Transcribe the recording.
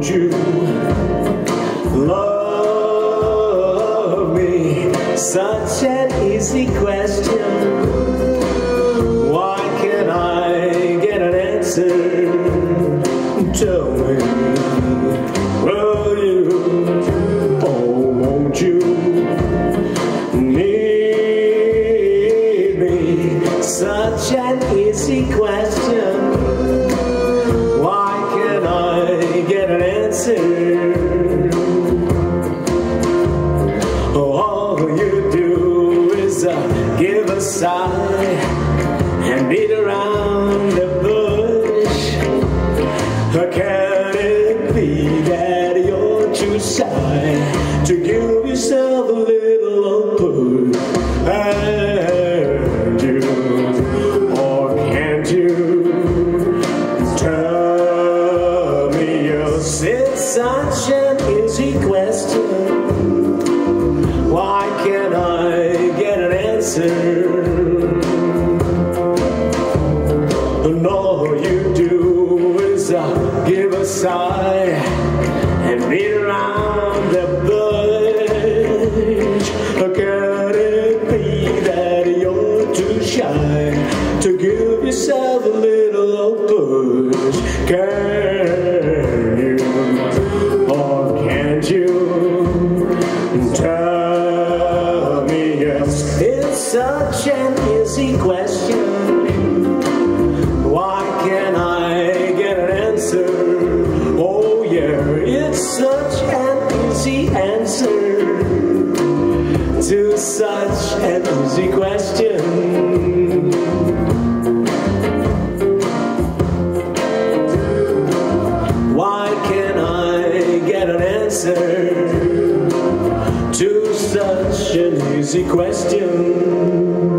Don't you love me? Such an easy question. Why can't I get an answer? Tell me, will you? Oh, won't you need me? Such an easy question. Answer? All you do is uh, give a sigh and beat around the bush. Can And all you do is uh, give a sigh It's such an easy question. Why can't I get an answer? Oh yeah, it's such an easy answer to such an easy question. Why can't I get an answer an easy question?